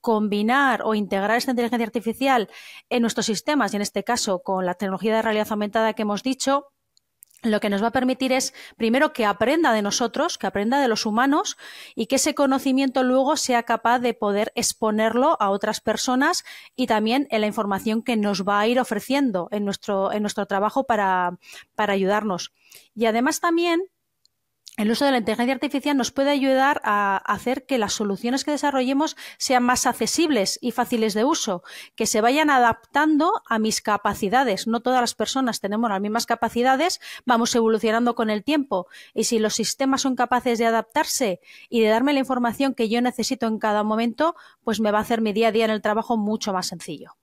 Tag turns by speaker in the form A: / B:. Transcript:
A: combinar o integrar esta inteligencia artificial en nuestros sistemas y en este caso con la tecnología de realidad aumentada que hemos dicho, lo que nos va a permitir es, primero, que aprenda de nosotros, que aprenda de los humanos y que ese conocimiento luego sea capaz de poder exponerlo a otras personas y también en la información que nos va a ir ofreciendo en nuestro, en nuestro trabajo para, para ayudarnos. Y además también el uso de la inteligencia artificial nos puede ayudar a hacer que las soluciones que desarrollemos sean más accesibles y fáciles de uso, que se vayan adaptando a mis capacidades. No todas las personas tenemos las mismas capacidades, vamos evolucionando con el tiempo y si los sistemas son capaces de adaptarse y de darme la información que yo necesito en cada momento, pues me va a hacer mi día a día en el trabajo mucho más sencillo.